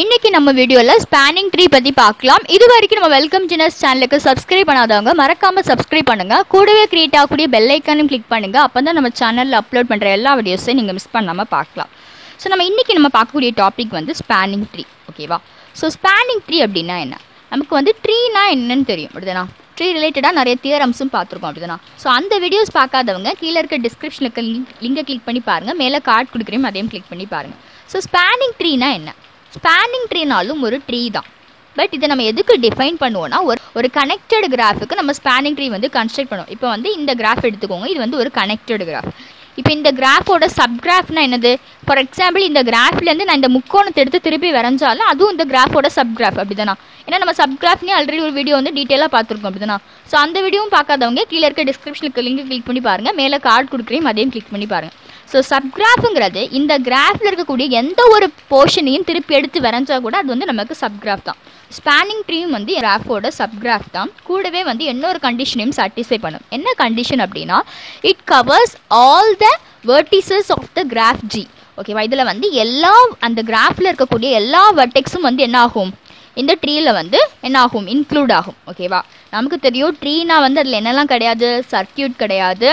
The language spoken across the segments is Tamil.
இன்னைக்கு நம்ம வீடியோல ஸ்பேனிங் ட்ரீ பத்தி பார்க்கலாம். இது வரைக்கும் நம்ம வெல்கம் ஜினஸ் சேனலுக்கு சப்ஸ்கிரைப் பண்ணாதவங்க மறக்காம சப்ஸ்கிரைப் பண்ணுங்க. கூடவே கிரியேட் ஆகக்கூடிய பெல் ஐக்கானும் கிளிக் பண்ணுங்க. அப்பதான் நம்ம சேனல்ல அப்லோட் பண்ற எல்லா வீடியோஸையும் நீங்க மிஸ் பண்ணாம பார்க்கலாம். ஸோ நம்ம இன்னைக்கு நம்ம பார்க்கக்கூடிய டாபிக் வந்து ஸ்பேனிங் ட்ரீ ஓகேவா ஸோ ஸ்பேனிங் ட்ரீ அப்படின்னா என்ன? நமக்கு வந்து ட்ரீனா என்னன்னு தெரியும். அப்படிதானா? ட்ரீ ரிலேட்டடாக நிறைய தியரம்ஸும் பார்த்துருக்கோம். அப்படிதானா? ஸோ அந்த வீடியோஸ் பார்க்காதவங்க கீழே இருக்க டிஸ்கிரிப்ஷனுக்கு லிங்கை கிளிக் பண்ணி பாருங்கள் மேலே கார்டு கொடுக்குறேன் அதையும் கிளிக் பண்ணி பாருங்க. ஸோ ஸ்பேனிங் ட்ரீனா என்ன? ஸ்பேனிங் ட்ரீனாலும் ஒரு ட்ரீ தான். பட் இதை நம்ம எதுக்கு டிஃபைன் பண்ணுவோம்னா ஒரு ஒரு கனெக்டட் கிராஃபுக்கு நம்ம ஸ்பேனிங் ட்ரீ வந்து கன்ஸ்ட்ரக்ட் பண்ணுவோம். இப்போ வந்து இந்த கிராஃப் எடுத்துக்கோங்க. இது வந்து ஒரு கனெக்டட் கிராஃப் இப்போ இந்த கிராஃபோட சப்கிராஃப்னா என்னது? ஃபார் எக்ஸாம்பிள் இந்த கிராஃப்லேருந்து நான் இந்த முக்கோணத்தை எடுத்து திருப்பி வரைஞ்சாலும் அதுவும் இந்த கிராஃபோட சப்கிராஃப் அப்படி அப்படிதானா? ஏன்னா நம்ம சப் கிராஃப்னே ஆல்ரெடி ஒரு வீடியோ வந்து டீட்டெயிலாக பார்த்துருக்கோம் அப்படிதானா? ஸோ அந்த வீடியோவும் பார்க்காதவங்க கீழே இருக்க டிஸ்கிரிப்ஷனுக்கு லிங்க் கிளிக் பண்ணி பாருங்கள் மேலே கார்டு கொடுக்குறேன் அதையும் கிளிக் பண்ணி பாருங்க. ஸோ சப்கிராஃபுங்கிறது இந்த கிராஃபில் இருக்கக்கூடிய எந்த ஒரு போர்ஷனையும் திருப்பி எடுத்து வரைஞ்சா கூட அது வந்து நமக்கு சப்கிராஃப் தான். ஸ்பேனிங் ட்ரீயும் வந்து கிராஃபோட சப்கிராஃப் தான். கூடவே வந்து இன்னொரு கண்டிஷனையும் சாட்டிஸ்ஃபை பண்ணும். என்ன கண்டிஷன் அப்படின்னா it covers all the vertices of the graph G ஓகேவா இதில் வந்து எல்லா அந்த கிராஃபில் இருக்கக்கூடிய எல்லா வெர்டெக்ஸும் வந்து என்ன ஆகும் இந்த ட்ரீயில் வந்து என்ன ஆகும். இன்க்ளூட் ஆகும் ஓகேவா நமக்கு தெரியும் ட்ரீனா வந்து அதில் என்னெல்லாம் கிடையாது? சர்க்கியூட் கிடையாது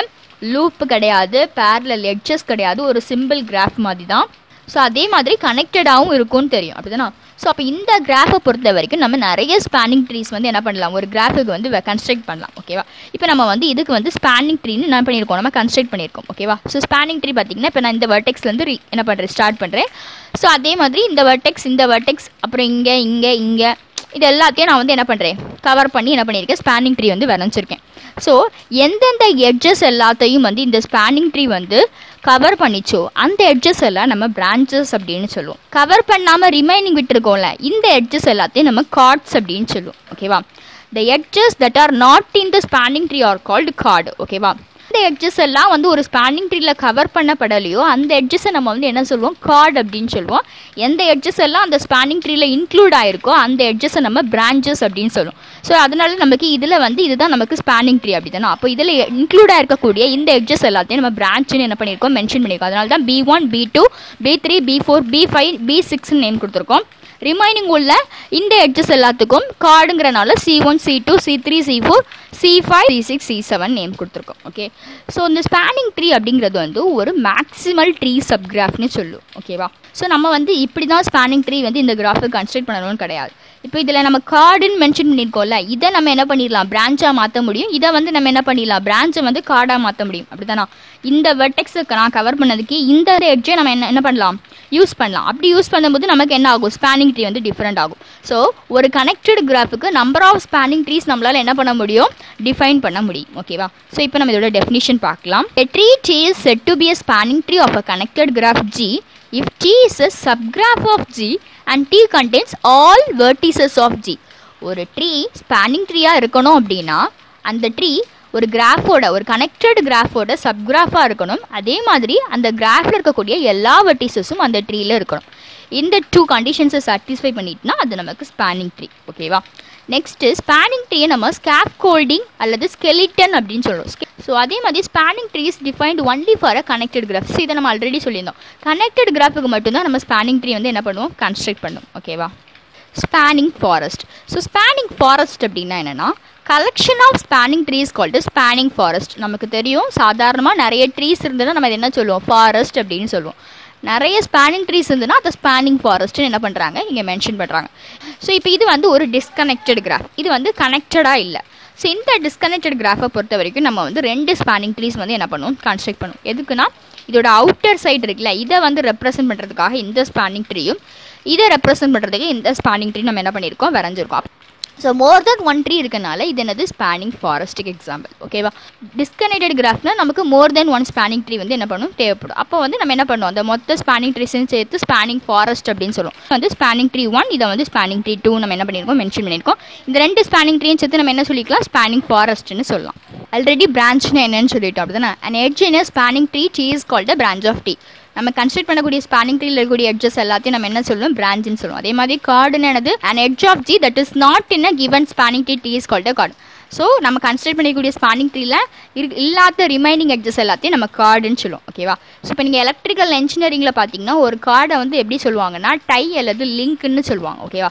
லூப் கிடையாது பேரலல் எட்ஜஸ் கிடையாது. ஒரு சிம்பிள் கிராஃப் மாதிரி தான் ஸோ அதே மாதிரி கனெக்டடாகவும் இருக்கும்னு தெரியும். அப்படிதானா? ஸோ அப்போ இந்த கிராஃபை பொறுத்த வரைக்கும் நம்ம நிறைய ஸ்பேனிங் ட்ரீஸ் வந்து என்ன பண்ணலாம்? ஒரு கிராஃபுக்கு வந்து கன்ஸ்ட்ரக்ட் பண்ணலாம். ஓகேவா இப்போ நம்ம வந்து இதுக்கு வந்து ஸ்பேனிங் ட்ரீன்னு என்ன பண்ணியிருக்கோம்? நம்ம கன்ஸ்ட்ரக்ட் பண்ணியிருக்கோம். ஓகேவா ஸோ ஸ்பேனிங் ட்ரீ பார்த்தீங்கன்னா இப்போ நான் இந்த வர்டெக்ஸ்லேருந்து re- என்ன பண்ணுறேன் ஸ்டார்ட் பண்ணுறேன் ஸோ அதே மாதிரி இந்த வர்டெக்ஸ் இந்த வர்டெக்ஸ் அப்புறம் இங்கே இங்கே இங்கே இது எல்லாத்தையும் நான் வந்து என்ன பண்ணுறேன் கவர் பண்ணி என்ன பண்ணியிருக்கேன்? ஸ்பேனிங் ட்ரீ வந்து வரைஞ்சிருக்கேன். ஸோ எந்தெந்த எட்ஜஸ் எல்லாத்தையும் வந்து இந்த ஸ்பேனிங் ட்ரீ வந்து கவர் பண்ணிச்சோ அந்த எட்ஜஸ் எல்லாம் நம்ம பிரான்ச்சஸ் அப்படின்னு சொல்லுவோம். கவர் பண்ணாமல் ரிமைனிங் விட்டுருக்கோம்ல இந்த எட்ஜஸ் எல்லாத்தையும் நம்ம கார்ட்ஸ் அப்படின்னு சொல்லுவோம். ஓகேவா the edges that are not in the spanning tree are called chord ஓகேவா இந்த எட்ஜஸ் எல்லாம் வந்து ஒரு ஸ்பேனிங் ட்ரீல கவர் பண்ணப்படலையோ அந்த எட்ஜஸை நம்ம வந்து என்ன சொல்லுவோம் கார்டு அப்படின்னு சொல்லுவோம் எந்த எட்ஜஸ் எல்லாம் அந்த ஸ்பேனிங் ட்ரீல இன்க்ளூட் ஆயிருக்கோ அந்த எட்ஜஸை நம்ம பிரான்ச்சஸ் அப்படின்னு சொல்லுவோம் ஸோ அதனால நமக்கு இதில் வந்து இதுதான் நமக்கு ஸ்பேனிங் ட்ரீ அப்படி தானே அப்போ இதில் இன்க்ளூட் ஆயிருக்கக்கூடிய இந்த எட்ஜஸ் எல்லாத்தையும் நம்ம பிரான்ச்சுன்னு என்ன பண்ணியிருக்கோம்? மென்ஷன் பண்ணியிருக்கோம். அதனால தான் P one P two P three P four P five P சிக்ஸ்னு நேம் கொடுத்துருக்கோம். ரிமைனிங் உள்ள இந்த எட்ஜஸ் எல்லாத்துக்கும் கார்டுங்கிறனால C one C two C three C four C five C six C seven name கொடுத்துருக்கோம். ஓகே ஸோ இந்த ஸ்பேனிங் ட்ரீ அப்படிங்கிறது வந்து ஒரு மேக்ஸிமல் ட்ரீ சப்கிராஃப்னு சொல்லும். ஓகேவா ஸோ நம்ம வந்து இப்படி தான் ஸ்பேனிங் ட்ரீ வந்து இந்த கிராஃபை கன்ஸ்ட்ரக்ட் பண்ணணும்னு கிடையாது. இப்போ இதில் நம்ம கார்டுன்னு மென்ஷன் பண்ணியிருக்கோம்ல இதை நம்ம என்ன பண்ணிடலாம்? பிரான்ச்சாக மாற்ற முடியும். இதை வந்து நம்ம என்ன பண்ணிடலாம்? பிரான்ச்சை வந்து கார்டாக மாற்ற முடியும். அப்படிதானா இந்த வெர்டெக்ஸுக்கு நான் கவர் பண்ணதுக்கு இந்த எட்ஜை நம்ம என்ன என்ன பண்ணலாம்? யூஸ் பண்ணலாம். அப்படி யூஸ் பண்ணும்போது நமக்கு என்ன ஆகும்? ஸ்பேனிங் ட்ரீ வந்து டிஃப்ரெண்ட் ஆகும். ஸோ ஒரு கனெக்டட் கிராஃபுக்கு நம்பர் ஆஃப் ஸ்பேனிங் ட்ரீஸ் நம்மளால் என்ன பண்ண முடியும்? டிஃபைன் பண்ண முடியும். ஓகேவா ஸோ இப்போ நம்ம இதோட டெஃபினிஷன் பார்க்கலாம். A tree T is said to spanning tree of a of graph G if T is a subgraph of G and T contains all vertices of G. ஒரு ட்ரீ ஸ்பேனிங் ட்ரீயாக இருக்கணும் அப்படின்னா அந்த ட்ரீ ஒரு கிராஃபோட ஒரு கனெக்டட் கிராஃபோட சப்கிராஃபாக இருக்கணும். அதே மாதிரி அந்த கிராஃபில் இருக்கக்கூடிய எல்லா வெர்டிசஸும் அந்த ட்ரீயில் இருக்கணும். இந்த டூ கண்டிஷன்ஸை சாட்டிஸ்ஃபை பண்ணிட்டுனா அது நமக்கு ஸ்பேனிங் ட்ரீ ஓகேவா நெக்ஸ்ட்டு ஸ்பேனிங் ட்ரீயை நம்ம ஸ்கேப் கோல்டிங் அல்லது ஸ்கெலிட்டன் அப்படின்னு சொல்லுவோம் ஸோ அதே மாதிரி spanning trees defined only for a connected graph இதை நம்ம ஆல்ரெடி சொல்லியிருந்தோம். கனெக்டட் கிராஃபுக்கு மட்டும்தான் நம்ம ஸ்பேனிங் ட்ரீ வந்து என்ன பண்ணுவோம்? கன்ஸ்ட்ரக்ட் பண்ணுவோம் ஓகேவா spanning forest so spanning forest அப்படின்னா என்னென்னா collection of spanning trees called spanning forest நமக்கு தெரியும் சாதாரணமாக நிறைய ட்ரீஸ் இருந்ததுன்னா நம்ம என்ன சொல்லுவோம்? ஃபாரஸ்ட் அப்படின்னு சொல்லுவோம். நிறைய ஸ்பேனிங் ட்ரீஸ் இருந்ததுன்னா அந்த ஸ்பேனிங் ஃபாரஸ்ட்னு என்ன பண்ணுறாங்க இங்கே மென்ஷன் பண்ணுறாங்க ஸோ இப்போ இது வந்து ஒரு டிஸ்கனெக்டட் கிராஃப் இது வந்து கனெக்டடாக இல்லை. ஸோ இந்த டிஸ்கனெக்டட் கிராஃபை பொறுத்த வரைக்கும் நம்ம வந்து ரெண்டு ஸ்பேனிங் ட்ரீஸ் வந்து என்ன பண்ணுவோம்? கன்ஸ்ட்ரக்ட் பண்ணுவோம். எதுக்குன்னா இதோட அவுட்டர் சைடு இருக்குல்ல இதை வந்து ரெப்ரசென்ட் பண்ணுறதுக்காக இந்த ஸ்பேனிங் ட்ரீயும் இதை ரெப்ரசென்ட் பண்ணுறதுக்கு இந்த ஸ்பேனிங் ட்ரீ நம்ம என்ன பண்ணியிருக்கோம்? வரைஞ்சிருக்கோம். So more then one tree இருக்கனால இது என்னது? ஸ்பேனிங் ஃபாரஸ்ட்டுக்கு எக்ஸாம்பிள் ஓகேவா டிஸ்கனெக்டட் கிராஃப்னா நமக்கு more then one spanning tree வந்து என்ன பண்ணும்? தேவைப்படும். அப்போ வந்து நம்ம என்ன பண்ணுவோம்? அந்த மொத்த ஸ்பேனிங் ட்ரீஸும் சேர்த்து ஸ்பேனிங் ஃபாரஸ்ட் அப்படின்னு சொல்லுவோம். வந்து ஸ்பேனிங் ட்ரீ ஒன் இதை வந்து ஸ்பேனிங் ட்ரீ டூ நம்ம என்ன பண்ணியிருக்கோம்? மென்ஷன் பண்ணியிருக்கோம். இந்த ரெண்டு ஸ்பேனிங் ட்ரீயும் சேர்த்து நம்ம என்ன சொல்லிக்கலாம்? ஸ்பேனிங் ஃபாரஸ்ட்னு சொல்லலாம். ஆல்ரெடி பிரான்ச்னு என்னன்னு சொல்லிட்டோம் அப்படிதானே? அண்ட் எட்ஜ் என்ன spanning tree T is called branch of T நம்ம கன்ஸ்ட்ரக்ட் பண்ணக்கூடிய ஸ்பேனிங் ட்ரீல இருக்கக்கூடிய எட்ஜஸ் எல்லாத்தையும் நம்ம என்ன சொல்லுவோம் பிரான்ச்னு சொல்லுவோம் அதே மாதிரி கார்டுன்னு என்னது? And edge of G that is not in a given spanning tree T is called chord so நம்ம கன்ஸ்ட்ரக்ட் பண்ணிக்கூடிய ஸ்பானிங் ட்ரீல இரு இல்லாத ரிமைனிங் எட்ஜஸ் எல்லாத்தையும் நம்ம கார்டுன்னு சொல்லுவோம் ஓகேவா ஸோ இப்போ நீங்கள் எலக்ட்ரிக்கல் இன்ஜினியரிங்கில் பார்த்தீங்கன்னா ஒரு கார்டை வந்து எப்படி சொல்லுவாங்கன்னா டை அல்லது லிங்க்னு சொல்லுவாங்க. ஓகேவா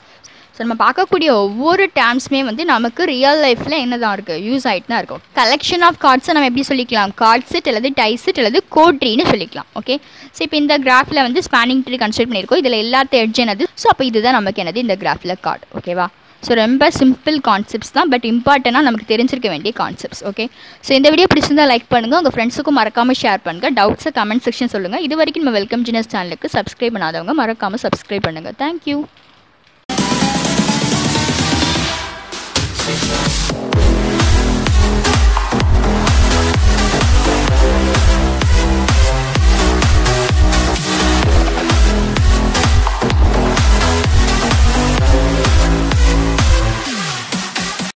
ஸோ நம்ம பார்க்கக்கூடிய ஒவ்வொரு டேர்ம்ஸுமே வந்து நமக்கு ரியல் லைஃப்பில் என்னதான் இருக்குது யூஸ் ஆகிட்டு தான் இருக்கும் கலெக்ஷன் ஆஃப் கார்ட்ஸை நம்ம எப்படி சொல்லிக்கலாம்? கார்ட் செட் அல்லது டை செட் அல்லது கோட்ரின்னு சொல்லிக்கலாம் ஓகே ஸோ இப்போ இந்த கிராஃபில் வந்து ஸ்பானிங் ட்ரீ கன்ஸ்ட்ரக்ட் பண்ணியிருக்கோம். இதில் எல்லாத்த எட்ஜ் என்னது? ஸோ அப்போ இதுதான் நமக்கு என்னது? இந்த கிராஃபில் கார்டு ஓகேவா ஸோ ரொம்ப சிம்பிள் கான்செப்ட்ஸ் தான் பட் இம்பார்ட்டனாக நமக்கு தெரிஞ்சிருக்க வேண்டிய கான்செப்ட்ஸ் ஓகே ஸோ இந்த வீடியோ பிடிச்சிருந்தா லைக் பண்ணுங்கள் உங்கள் ஃப்ரெண்ட்ஸுக்கும் மறக்காமல் ஷேர் பண்ணுங்கள் டவுட்ஸை கமெண்ட் செக்ஷன் சொல்லுங்கள் இது வரைக்கும் நம்ம வெல்கம் ஜினஸ் சேனலுக்கு சப்ஸ்கிரைப் பண்ணாதவங்க மறக்காமல் சப்ஸ்கிரைப் பண்ணுங்கள் தேங்க்யூ Música